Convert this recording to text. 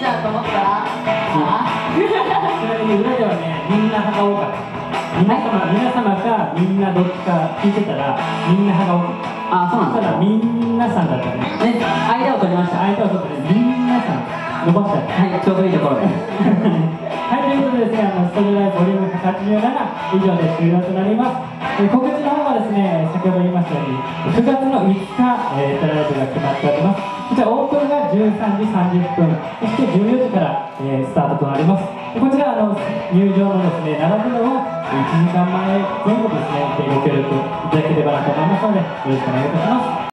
と思った？らあちなみに裏ではねみんな派が多かった。皆様皆様がみんなどっちか聞いてたらみんな派が多かった。あそうなんだ。ただみんなさんだったね。ね間を取りました。相手を取ってねみんなさん伸ばした。はいちょうどいいところで。はい、ということでですね、あのストジオライブボリューム187以上で終了となります。えー告知の方はですね、先ほど言いましたように、9月の5日、えー、エタライブが決まっております。13時30分、そして14時から、えースタートとなります。でこちらあの入場のですね、並ぶのは1時間前前後ですね、でご協力いただければなと思いますので、よろしくお願いいたします。